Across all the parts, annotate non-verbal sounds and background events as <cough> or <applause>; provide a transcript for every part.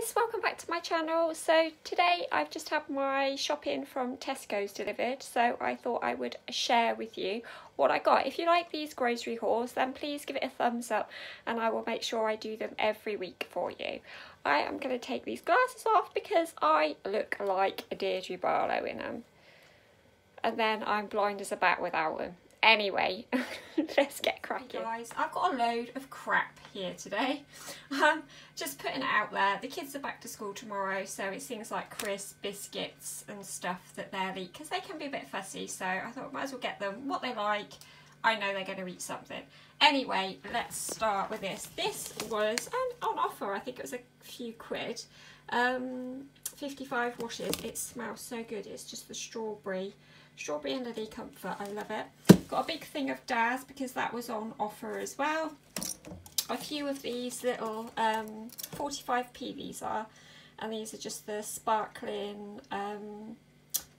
guys, welcome back to my channel. So today I've just had my shopping from Tesco's delivered so I thought I would share with you what I got. If you like these grocery hauls then please give it a thumbs up and I will make sure I do them every week for you. I am going to take these glasses off because I look like a Deirdre Barlow in them and then I'm blind as a bat without them. Anyway, <laughs> let's get cracking. Guys, I've got a load of crap here today. <laughs> Um, just putting it out there. The kids are back to school tomorrow, so it's things like crisps, biscuits and stuff that they'll eat because they can be a bit fussy. So I thought I might as well get them what they like. I know they're going to eat something. Anyway, let's start with this. This was on offer. I think it was a few quid. Um, 55 washes. It smells so good. It's just the strawberry Strawberry and Lily Comfort, I love it. Got a big thing of Daz because that was on offer as well. A few of these little um, 45p these are, and these are just the sparkling um,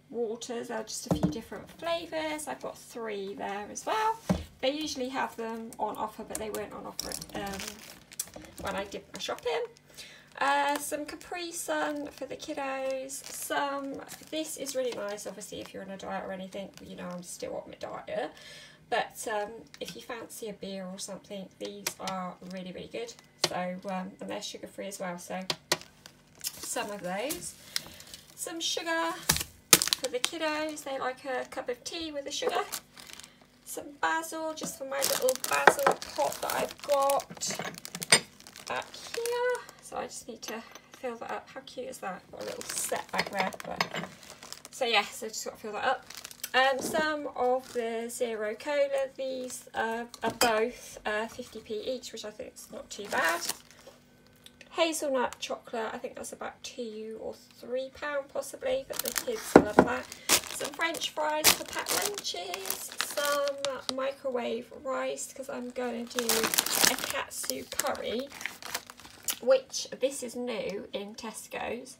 waters. They're just a few different flavours. I've got three there as well. They usually have them on offer, but they weren't on offer um, when I did my shopping. Uh, some Capri Sun for the kiddos. Some, this is really nice, obviously, if you're on a diet or anything. You know, I'm still on my diet. But um, if you fancy a beer or something, these are really, really good. So, um, and they're sugar-free as well. So, some of those. Some sugar for the kiddos. They like a cup of tea with the sugar. Some basil, just for my little basil pot that I've got back here. So I just need to fill that up. How cute is that? Got a little set back there. But... So yeah, so just got to fill that up. Um, some of the Zero Cola, these uh, are both uh, 50p each, which I think is not too bad. Hazelnut chocolate, I think that's about two or three pound possibly, but the kids love that. Some French fries for packed lunches, some microwave rice because I'm going to do a katsu curry which this is new in Tesco's.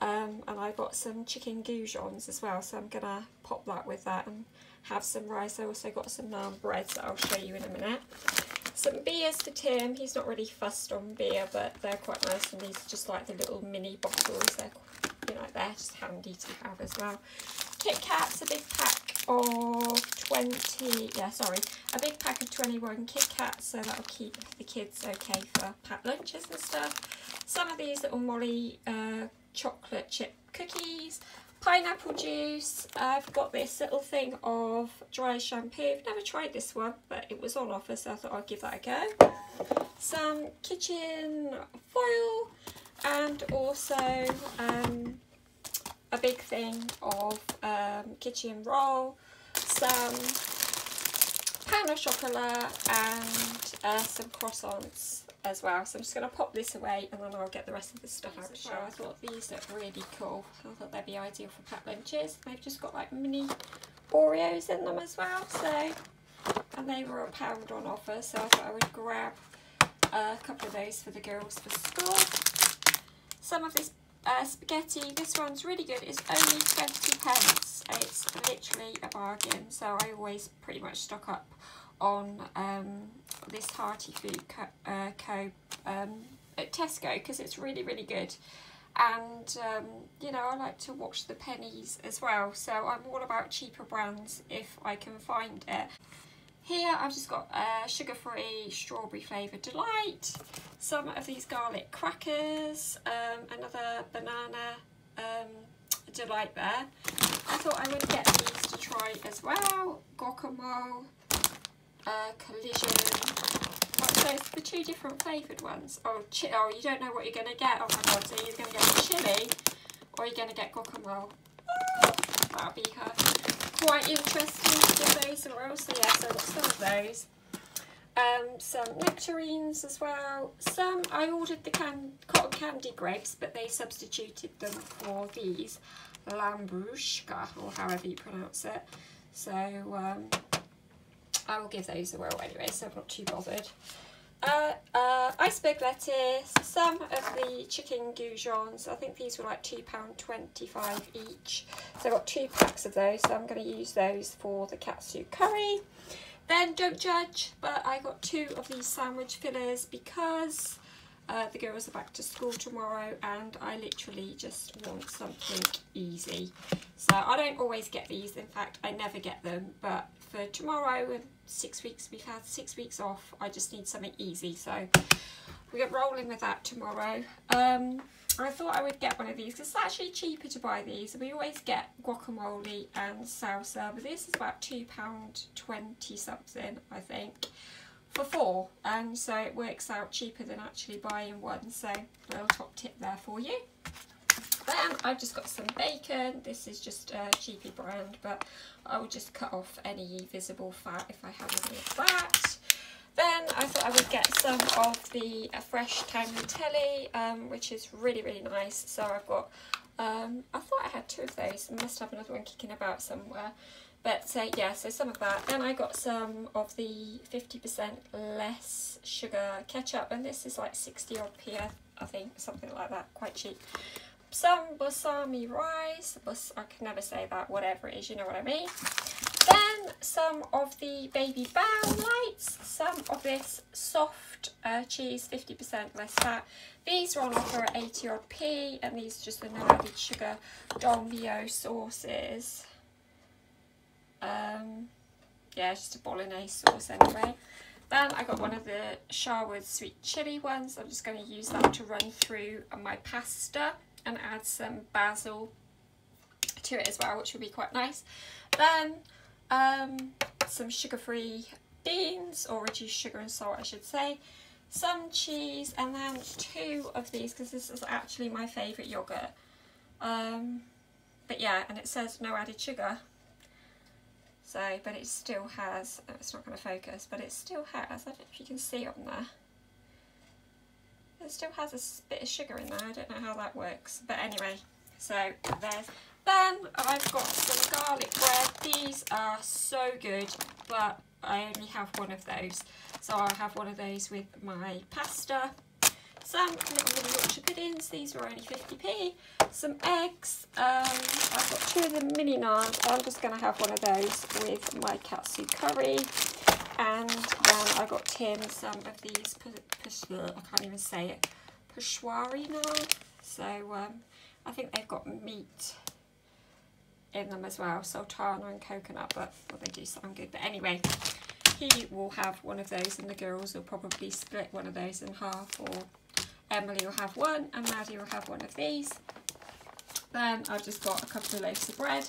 Um, and I got some chicken goujons as well, so I'm going to pop that with that and have some rice. I also got some naan breads that I'll show you in a minute. Some beers for Tim. He's not really fussed on beer, but they're quite nice, and these are just like the little mini bottles. They're, you know, they're just handy to have as well. Kit Kats, a big pack of 20, yeah, sorry, a big pack of 21 Kit Kats, so that'll keep the kids okay for packed lunches and stuff. Some of these little Molly uh, chocolate chip cookies, pineapple juice. I've got this little thing of dry shampoo. I've never tried this one, but it was on offer, so I thought I'd give that a go. Some kitchen foil, and also um, a big thing of um, kitchen roll, some pain au chocolat and uh, some croissants as well. So I'm just going to pop this away and then I'll get the rest of the stuff out to show. I thought these look really cool. I thought they'd be ideal for packed lunches. They've just got like mini Oreos in them as well. So, and they were a pound on offer. So I thought I would grab a couple of those for the girls for school. Some of this uh, spaghetti. This one's really good. It's only 20 pence. It's literally a bargain. So I always pretty much stock up on um, this Hearty Food Co, uh, Co um, at Tesco because it's really, really good. And, um, you know, I like to watch the pennies as well. So I'm all about cheaper brands if I can find it. Here I've just got a sugar-free strawberry flavoured delight, some of these garlic crackers, um, another banana um, delight there. I thought I would get these to try as well. Guacamole, uh, collision. So it's the two different flavoured ones. Oh, oh, you don't know what you're going to get. Oh my god, so you're going to get chili or you're going to get guacamole. Oh, that'll be her quite interesting to give those around. So yeah, so I've got some of those. Um, some nectarines as well. Some, I ordered the can cotton candy grapes, but they substituted them for these Lambrushka, or however you pronounce it. So um, I will give those a whirl anyway, so I'm not too bothered. Uh, uh, iceberg lettuce, some of the chicken goujons, I think these were like £2.25 each. So I've got two packs of those, so I'm going to use those for the katsu curry. Then don't judge, but I got two of these sandwich fillers because uh, the girls are back to school tomorrow and I literally just want something easy. So I don't always get these, in fact I never get them, but for tomorrow six weeks, we've had six weeks off, I just need something easy. So we get rolling with that tomorrow. Um, I thought I would get one of these because it's actually cheaper to buy these. We always get guacamole and salsa, but this is about £2.20 something, I think, for four. And so it works out cheaper than actually buying one. So a little top tip there for you. Then I've just got some bacon. This is just a cheapy brand, but I will just cut off any visible fat if I have any of that. Then I thought I would get some of the fresh tagliatelle, um, which is really, really nice. So I've got, um, I thought I had two of those. I must have another one kicking about somewhere. But uh, yeah, so some of that. Then I got some of the 50% less sugar ketchup. And this is like 60 odd p, I think, something like that, quite cheap. Some balsami rice, bus I can never say that, whatever it is, you know what I mean. Then some of the Babybel Lights, some of this soft uh, cheese, 50% less fat. These are on offer at 80 odd p, and these are just the no added sugar Dolmio sauces. Um, yeah, just a bolognese sauce anyway. Then I got one of the Sharwood sweet chili ones. I'm just going to use that to run through my pasta and add some basil to it as well, which would be quite nice. Then um, some sugar-free beans, or reduced sugar and salt I should say, some cheese, and then two of these, because this is actually my favourite yoghurt. Um, but yeah, and it says no added sugar. So, but it still has, oh, it's not going to focus, but it still has, I don't know if you can see on there. It still has a bit of sugar in there, I don't know how that works. But anyway, so there's then I've got some garlic bread. These are so good, but I only have one of those. So I'll have one of those with my pasta. Some little mini Yorkshire puddings. These were only 50p. Some eggs. Um, I've got two of the mini naans. I'm just going to have one of those with my katsu curry. And then I got Tim some of these, I can't even say it, peshwari naan. So um, I think they've got meat in them as well, sultana and coconut, but well, they do sound good. But anyway, he will have one of those and the girls will probably split one of those in half or Emily will have one and Maddie will have one of these. Then I've just got a couple of loaves of bread.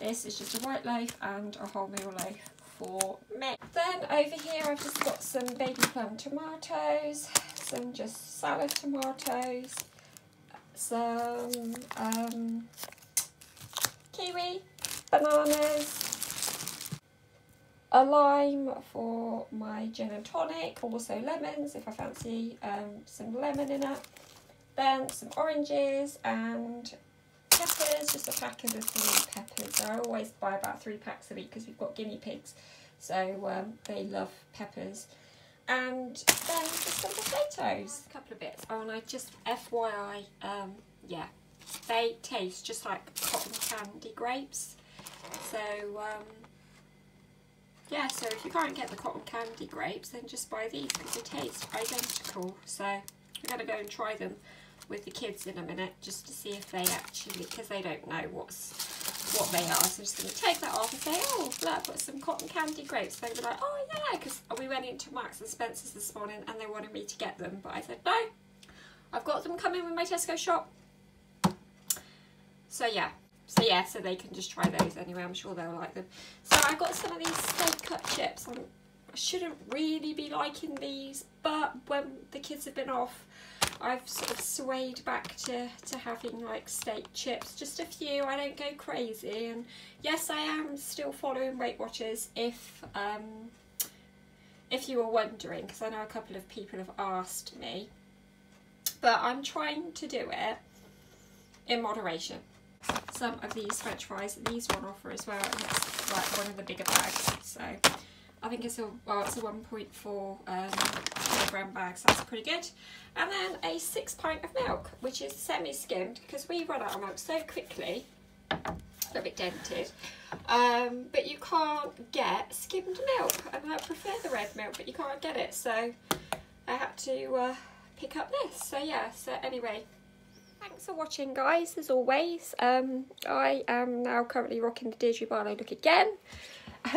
This is just a white loaf and a wholemeal loaf for. Then over here I've just got some baby plum tomatoes, some just salad tomatoes, some um, kiwi, bananas, a lime for my gin and tonic, also lemons if I fancy um, some lemon in it, then some oranges and peppers, just a pack of the three peppers. I always buy about three packs a week because we've got guinea pigs, so um, they love peppers. And then just some potatoes, a couple of bits. Oh, and I just FYI, um, yeah, they taste just like cotton candy grapes. So, um, yeah, so if you can't get the cotton candy grapes, then just buy these because they taste identical. So we're going to go and try them with the kids in a minute just to see if they actually, because they don't know what's what they are. So I'm just going to take that off and say, oh, look, I've got some cotton candy grapes. They'll be like, oh, yeah, because we went into Marks and Spencer's this morning and they wanted me to get them. But I said, no, I've got them coming with my Tesco shop. So yeah, so yeah, so they can just try those anyway. I'm sure they'll like them. So I got some of these steak cut chips. I'm, I shouldn't really be liking these, but when the kids have been off, I've sort of swayed back to, to having like steak chips. Just a few, I don't go crazy. And yes, I am still following Weight Watchers if, um, if you were wondering, because I know a couple of people have asked me. But I'm trying to do it in moderation some of these french fries. These are on offer as well and it's like one of the bigger bags. So I think it's a, well it's a 1.4 um, kilogram bag so that's pretty good. And then a six pint of milk which is semi-skimmed because we run out of milk so quickly. A bit dented. Um, but you can't get skimmed milk and I prefer the red milk but you can't get it so I had to uh, pick up this. So yeah, so anyway, thanks for watching guys, as always. Um, I am now currently rocking the Deirdre Barlow look again. <laughs>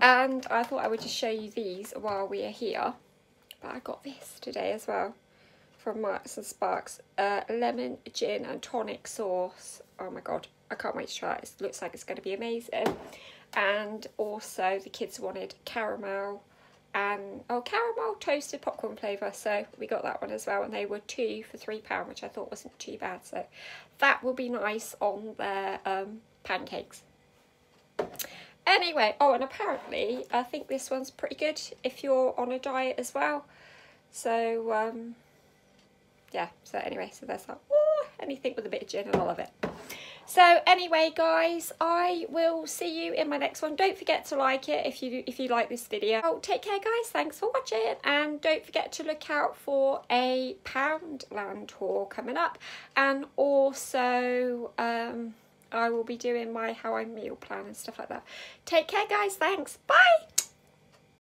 and I thought I would just show you these while we are here. But I got this today as well from Marks and Sparks. Uh, lemon, gin and tonic sauce. Oh my god, I can't wait to try it. It looks like it's going to be amazing. And also the kids wanted caramel and oh caramel toasted popcorn flavour so we got that one as well and they were two for three pound which I thought wasn't too bad so that will be nice on their um, pancakes anyway oh and apparently I think this one's pretty good if you're on a diet as well so um, yeah so anyway so there's that Ooh, anything with a bit of gin and I love it so anyway, guys, I will see you in my next one. Don't forget to like it if you if you like this video. Oh, take care, guys. Thanks for watching. And don't forget to look out for a Poundland tour coming up. And also, um, I will be doing my how I meal plan and stuff like that. Take care, guys. Thanks. Bye.